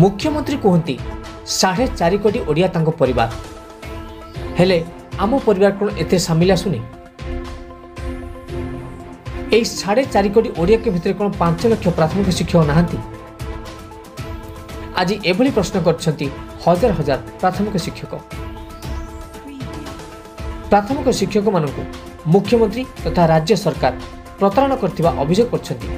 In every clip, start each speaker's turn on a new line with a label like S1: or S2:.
S1: ମୁଖ୍ୟମନ୍ତ୍ରୀ କୁହନ୍ତି ସାଢ଼େ ଚାରି କୋଟି ଓଡ଼ିଆ ତାଙ୍କ ପରିବାର ହେଲେ ଆମ ପରିବାର କ'ଣ ଏତେ ସାମିଲ ଆସୁନି ଏଇ ସାଢ଼େ ଚାରି କୋଟି ଓଡ଼ିଆଙ୍କ ଭିତରେ କ'ଣ ପାଞ୍ଚ ଲକ୍ଷ ପ୍ରାଥମିକ ଶିକ୍ଷକ ନାହାନ୍ତି ଆଜି ଏଭଳି ପ୍ରଶ୍ନ କରିଛନ୍ତି ହଜାର ହଜାର ପ୍ରାଥମିକ ଶିକ୍ଷକ ପ୍ରାଥମିକ ଶିକ୍ଷକମାନଙ୍କୁ ମୁଖ୍ୟମନ୍ତ୍ରୀ ତଥା ରାଜ୍ୟ ସରକାର ପ୍ରତାରଣ କରିଥିବା ଅଭିଯୋଗ କରିଛନ୍ତି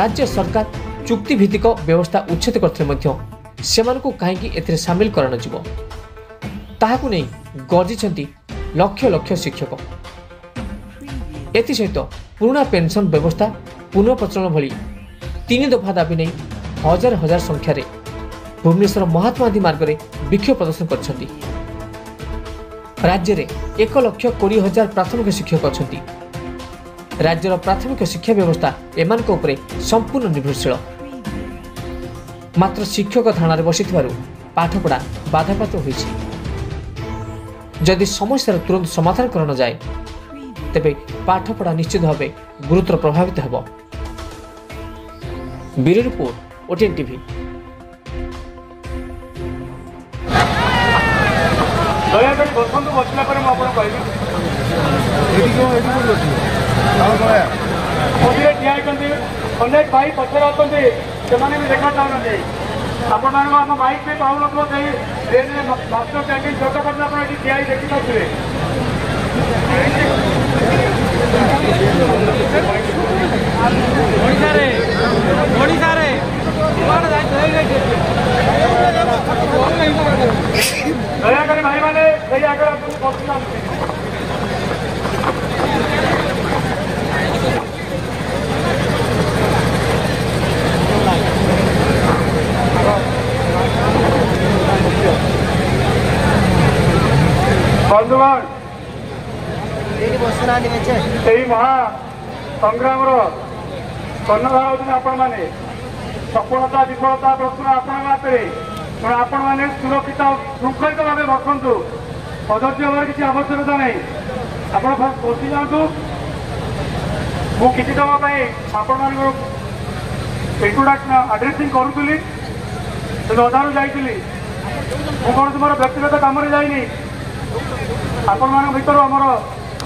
S1: ରାଜ୍ୟ ସରକାର চুক্তিভিত্তিক ব্যবস্থা উচ্ছেদ করলে মধ্য ସେମାନଙ୍କୁ କାହିଁକି ଏଥିରେ ସାମିଲ କରାନଯିବ ତାହାକୁ ନେଇ ଗର୍ଜିଛନ୍ତି ଲକ୍ଷ ଲକ୍ଷ ଶିକ୍ଷକ ଏଥିସହିତ ପୁରୁଣା ପେନ୍ସନ୍ ବ୍ୟବସ୍ଥା ପୁନଃପ୍ରଚଳନ ଭଳି ତିନି ଦଫା ଦାବି ନେଇ ହଜାର ହଜାର ସଂଖ୍ୟାରେ ଭୁବନେଶ୍ୱର ମହାତ୍ମାଗାନ୍ଧୀ ମାର୍ଗରେ ବିକ୍ଷୋଭ ପ୍ରଦର୍ଶନ କରିଛନ୍ତି ରାଜ୍ୟରେ ଏକ ଲକ୍ଷ କୋଡ଼ିଏ ହଜାର ପ୍ରାଥମିକ ଶିକ୍ଷକ ଅଛନ୍ତି ରାଜ୍ୟର ପ୍ରାଥମିକ ଶିକ୍ଷା ବ୍ୟବସ୍ଥା ଏମାନଙ୍କ ଉପରେ ସମ୍ପୂର୍ଣ୍ଣ ନିର୍ଭରଶୀଳ ମାତ୍ର ଶିକ୍ଷକ ଧାରଣାରେ ବସିଥିବାରୁ ପାଠପଢ଼ା ବାଧାପ୍ରାପ୍ତ ହୋଇଛି ଯଦି ସମସ୍ୟାର ତୁରନ୍ତ ସମାଧାନ କରାନଯାଏ ତେବେ ପାଠପଢ଼ା ନିଶ୍ଚିତ ଭାବେ ଗୁରୁତର ପ୍ରଭାବିତ ହେବ ବ୍ୟୁରୋ ରିପୋର୍ଟ ଓଟିଏନ୍ ଟିଭି
S2: ଦୟାକରି ବସନ୍ତୁ ବସିଲା ପରେ ମୁଁ ଆପଣ କହିବି ଏଠି କେଉଁ ଏଠି କେଉଁଠି ବସିବେ ଅନେକ ଭାଇ ପଛରେ ଅଛନ୍ତି ସେମାନେ ବି ଦେଖା ଚାହୁଁଛନ୍ତି ଆପଣମାନଙ୍କୁ ଆମ ମାଇକ୍ ବି ପାଉନଥିବ ସେଇ ଟ୍ରେନ୍ରେ ମାଷ୍ଟର କ୍ୟାଣ୍ଟିନ୍ ଛୋଟ କଥା ଆପଣ ଏଠି ଠିଆ ହେଇ
S3: ଦେଖିପାରୁଥିବେ বন্ধুগণ
S2: এই মহা সংগ্রামর কর্ণধার হচ্ছেন আপনার সফলতা বিফলতা প্রশ্ন আপনার হাতে ତେଣୁ ଆପଣମାନେ ସୁରକ୍ଷିତ ଶୃଙ୍ଖଳିତ ଭାବେ ରଖନ୍ତୁ ଅଧୈର୍ଯ୍ୟ ହେବାର କିଛି ଆବଶ୍ୟକତା ନାହିଁ ଆପଣ ବସି ଯାଆନ୍ତୁ ମୁଁ କିଛି ସମୟ ପାଇଁ ଆପଣମାନଙ୍କୁ ଇଣ୍ଟ୍ରୋଡକ୍ସନ ଆଡ୍ରେସିଂ କରୁଥିଲି କିନ୍ତୁ ଅଧାରୁ ଯାଇଥିଲି ମୁଁ କୌଣସି ମୋର ବ୍ୟକ୍ତିଗତ କାମରେ ଯାଇନି ଆପଣ ମାନଙ୍କ ଭିତରୁ ଆମର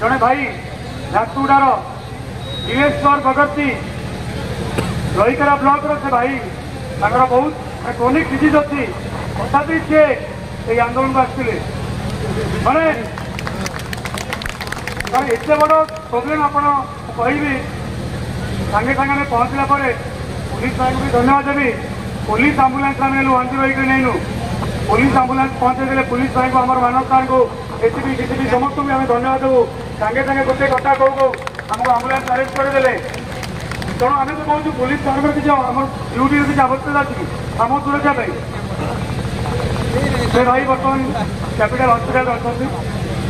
S2: ଜଣେ ଭାଇ ଝାରସୁଗୁଡ଼ାର ଦିନେଶ୍ୱର ଭଗତୀ ରହିକରା ବ୍ଲକର ସେ ଭାଇ ତାଙ୍କର ବହୁତ କ୍ରୋନିକ ଡିଜିଜ୍ ଅଛି ତଥାପି ସିଏ ଏଇ ଆନ୍ଦୋଳନକୁ ଆସିଥିଲେ ମାନେ ଏତେ ବଡ ପ୍ରୋବ୍ଲେମ ଆପଣ କହିବି ସାଙ୍ଗେ ସାଙ୍ଗେ ଆମେ ପହଞ୍ଚିଲା ପରେ ପୋଲିସ ଭାଇଙ୍କୁ ବି ଧନ୍ୟବାଦ ଦେବି ପୋଲିସ ଆମ୍ବୁଲାନ୍ସ ଆମେ ନେଲୁ ହାଣ୍ଡି ରହିକି ନେଲୁ পুলিশ আম্বুলান্স পৌঁছে দেলে পুলিশ ভাইকে আমার মানব সারকে এসিপি ডিসিপি সমস্ত আমি ধন্যবাদ দেবু সাংে সাংে গোটে কথা কৌ কৌ আমি আম্বুলান্স আরেঞ্জ করেদেলে তেমন আমি তো কৌছু পুলিশ সারবার কিছু আমার ডিউটির কিছু আবশ্যকতা আছে আম সুরক্ষা পাই সে রহি বর্তমান ক্যাপিটাল হসপিটাল অনেক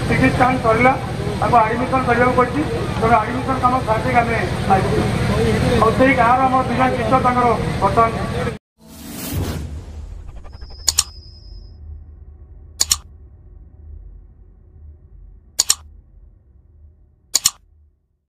S2: চিকিৎসা সরিলা ତାକୁ ଆଡ଼ମିସନ୍ କରିବାକୁ ପଡ଼ିଛି ତେଣୁ ଆଡ଼ମିସନ୍ କାମ ସାରିଦେଇକି ଆମେ ଆସିଛୁ ଆଉ ସେଇ ଗାଁର ଆମର ଦୁଇଜଣ ଟିଚର ତାଙ୍କର ବର୍ତ୍ତମାନ